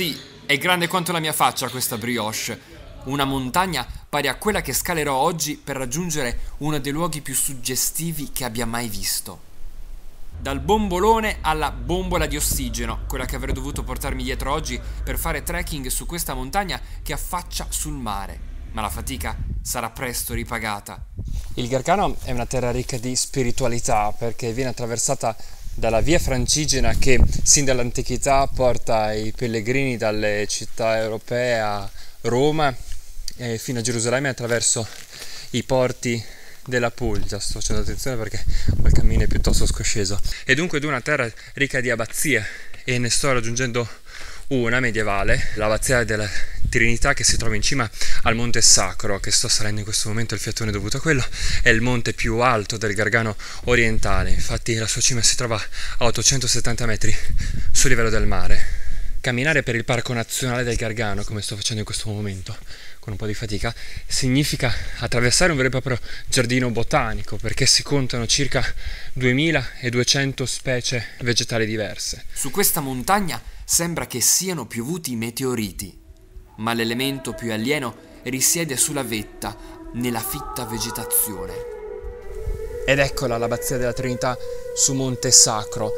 Sì, è grande quanto la mia faccia questa brioche. Una montagna pari a quella che scalerò oggi per raggiungere uno dei luoghi più suggestivi che abbia mai visto. Dal bombolone alla bombola di ossigeno, quella che avrei dovuto portarmi dietro oggi per fare trekking su questa montagna che affaccia sul mare. Ma la fatica sarà presto ripagata. Il Gargano è una terra ricca di spiritualità perché viene attraversata dalla via francigena che sin dall'antichità porta i pellegrini dalle città europee a Roma e fino a Gerusalemme attraverso i porti della Puglia. Sto facendo attenzione perché quel cammino è piuttosto scosceso. E dunque è una terra ricca di abbazie e ne sto raggiungendo una medievale, l'abbazia della Trinità che si trova in cima al Monte Sacro, che sto salendo in questo momento, il fiatone dovuto a quello, è il monte più alto del Gargano orientale, infatti la sua cima si trova a 870 metri sul livello del mare. Camminare per il Parco Nazionale del Gargano, come sto facendo in questo momento, con un po' di fatica, significa attraversare un vero e proprio giardino botanico, perché si contano circa 2200 specie vegetali diverse. Su questa montagna sembra che siano piovuti meteoriti ma l'elemento più alieno risiede sulla vetta, nella fitta vegetazione. Ed eccola l'abbazia della Trinità su Monte Sacro.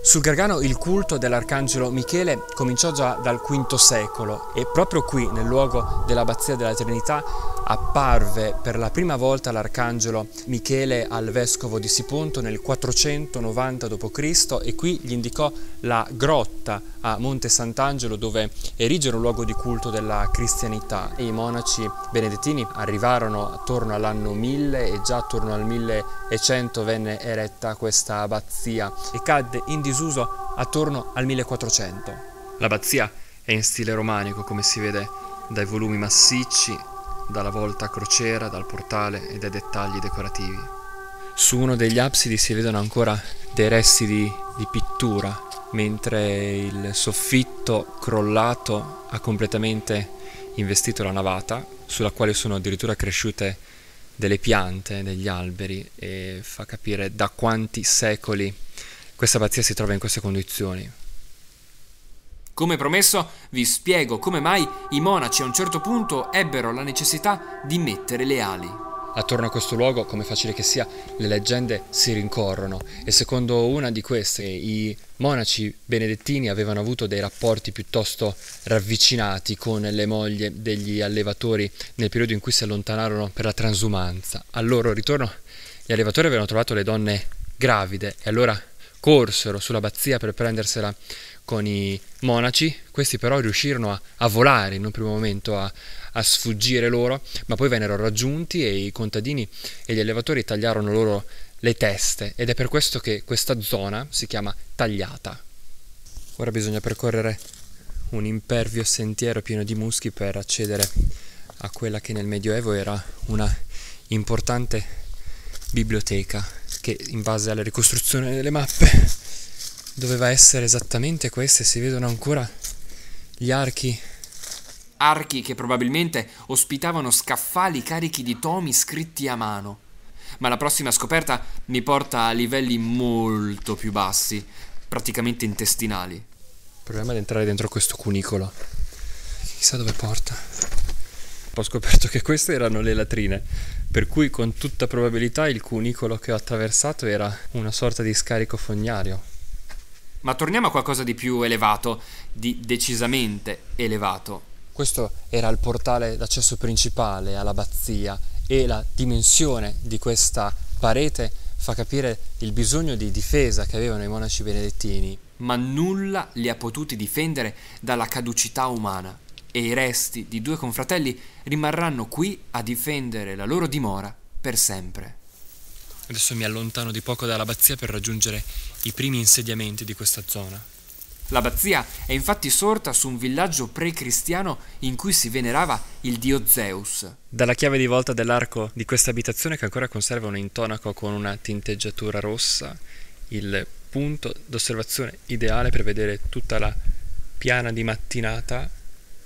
Sul Gargano il culto dell'arcangelo Michele cominciò già dal V secolo e proprio qui, nel luogo dell'abbazia della Trinità, apparve per la prima volta l'arcangelo Michele al vescovo di Siponto nel 490 d.C. e qui gli indicò la grotta a Monte Sant'Angelo dove erigere un luogo di culto della cristianità. I monaci benedettini arrivarono attorno all'anno 1000 e già attorno al 1100 venne eretta questa abbazia e cadde in disuso attorno al 1400. L'abbazia è in stile romanico come si vede dai volumi massicci dalla volta a crociera, dal portale e dai dettagli decorativi. Su uno degli absidi si vedono ancora dei resti di, di pittura, mentre il soffitto crollato ha completamente investito la navata, sulla quale sono addirittura cresciute delle piante, degli alberi, e fa capire da quanti secoli questa abbazia si trova in queste condizioni. Come promesso, vi spiego come mai i monaci a un certo punto ebbero la necessità di mettere le ali. Attorno a questo luogo, come facile che sia, le leggende si rincorrono e secondo una di queste i monaci benedettini avevano avuto dei rapporti piuttosto ravvicinati con le mogli degli allevatori nel periodo in cui si allontanarono per la transumanza. Al loro ritorno gli allevatori avevano trovato le donne gravide e allora corsero sull'abbazia per prendersela con i monaci, questi però riuscirono a, a volare in un primo momento, a, a, sfuggire loro, ma poi vennero raggiunti e i contadini e gli allevatori tagliarono loro le teste ed è per questo che questa zona si chiama tagliata. Ora bisogna percorrere un impervio sentiero pieno di muschi per accedere a quella che nel Medioevo era una importante biblioteca che in base alla ricostruzione delle mappe doveva essere esattamente questa e si vedono ancora gli archi. Archi che probabilmente ospitavano scaffali carichi di tomi scritti a mano. Ma la prossima scoperta mi porta a livelli molto più bassi, praticamente intestinali. Proviamo ad entrare dentro questo cunicolo. Chissà dove porta. Ho scoperto che queste erano le latrine, per cui con tutta probabilità il cunicolo che ho attraversato era una sorta di scarico fognario. Ma torniamo a qualcosa di più elevato, di decisamente elevato. Questo era il portale d'accesso principale all'abbazia e la dimensione di questa parete fa capire il bisogno di difesa che avevano i monaci benedettini. Ma nulla li ha potuti difendere dalla caducità umana e i resti di due confratelli rimarranno qui a difendere la loro dimora per sempre. Adesso mi allontano di poco dall'abbazia per raggiungere i primi insediamenti di questa zona. L'abbazia è infatti sorta su un villaggio pre-cristiano in cui si venerava il dio Zeus. Dalla chiave di volta dell'arco di questa abitazione che ancora conserva un intonaco con una tinteggiatura rossa, il punto d'osservazione ideale per vedere tutta la piana di mattinata.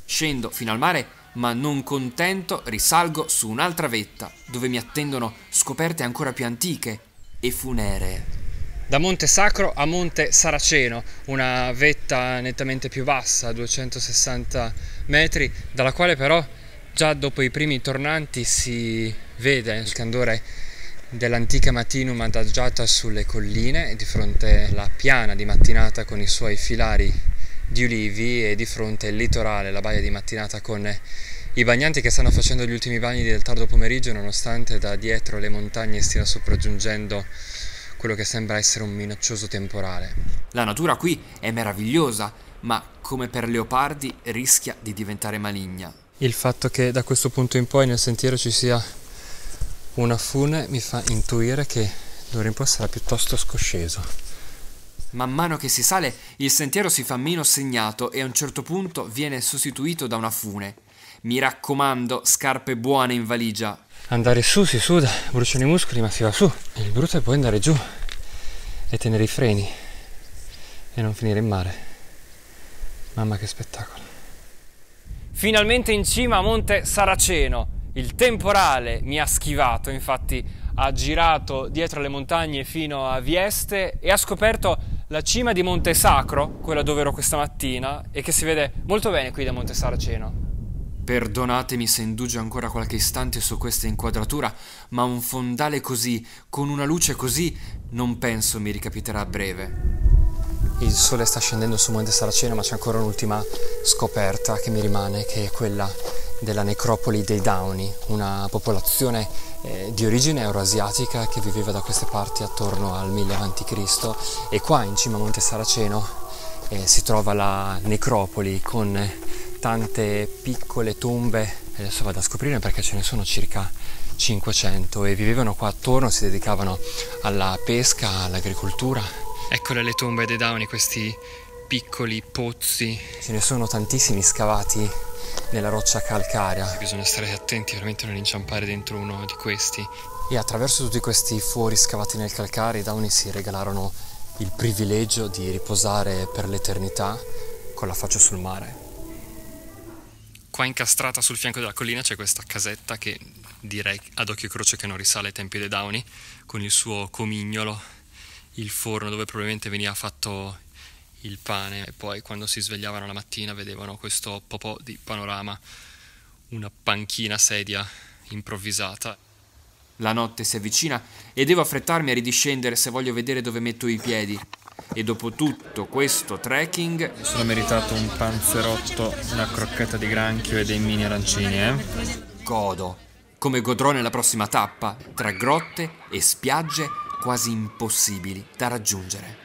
Scendo fino al mare ma non contento risalgo su un'altra vetta dove mi attendono scoperte ancora più antiche e funeree. da Monte Sacro a Monte Saraceno, una vetta nettamente più bassa, 260 metri, dalla quale però già dopo i primi tornanti si vede il candore dell'antica Matinum adagiata sulle colline, di fronte alla piana di Mattinata con i suoi filari di ulivi e di fronte il litorale, la baia di Mattinata con i bagnanti che stanno facendo gli ultimi bagni del tardo pomeriggio nonostante da dietro le montagne stiano sopraggiungendo quello che sembra essere un minaccioso temporale. La natura qui è meravigliosa, ma come per Leopardi rischia di diventare maligna. Il fatto che da questo punto in poi nel sentiero ci sia una fune mi fa intuire che d'ora in poi sarà piuttosto scosceso. Man mano che si sale, il sentiero si fa meno segnato e a un certo punto viene sostituito da una fune. Mi raccomando, scarpe buone in valigia, andare su si suda, bruciano i muscoli ma si va su. Il brutto è poi andare giù e tenere i freni e non finire in mare. Mamma che spettacolo. Finalmente in cima a Monte Saraceno. Il temporale mi ha schivato, infatti ha girato dietro le montagne fino a Vieste e ha scoperto la cima di Monte Sacro, quella dove ero questa mattina, e che si vede molto bene qui da Monte Saraceno. Perdonatemi se indugio ancora qualche istante su questa inquadratura, ma un fondale così, con una luce così, non penso mi ricapiterà a breve. Il sole sta scendendo su Monte Saraceno, ma c'è ancora un'ultima scoperta che mi rimane, che è quella della necropoli dei Dauni, una popolazione eh, di origine euroasiatica che viveva da queste parti attorno al 1000 a.C. e qua in cima a Monte Saraceno eh, si trova la necropoli con tante piccole tombe, adesso vado a scoprire perché ce ne sono circa 500 e vivevano qua attorno, si dedicavano alla pesca, all'agricoltura. Eccole le tombe dei Dauni, questi piccoli pozzi. Ce ne sono tantissimi scavati nella roccia calcarea. Bisogna stare attenti veramente a non inciampare dentro uno di questi. E attraverso tutti questi fori scavati nel calcare i Dauni si regalarono il privilegio di riposare per l'eternità con la faccia sul mare. Qua incastrata sul fianco della collina c'è questa casetta che direi ad occhio e croce che non risale ai tempi dei Downy, con il suo comignolo, il forno dove probabilmente veniva fatto il pane e poi quando si svegliavano la mattina vedevano questo popò di panorama, una panchina sedia improvvisata. La notte si avvicina e devo affrettarmi a ridiscendere se voglio vedere dove metto i piedi. E dopo tutto questo trekking... Mi sono meritato un panzerotto, una crocchetta di granchio e dei mini arancini, eh? Godo, come godrò nella prossima tappa, tra grotte e spiagge quasi impossibili da raggiungere.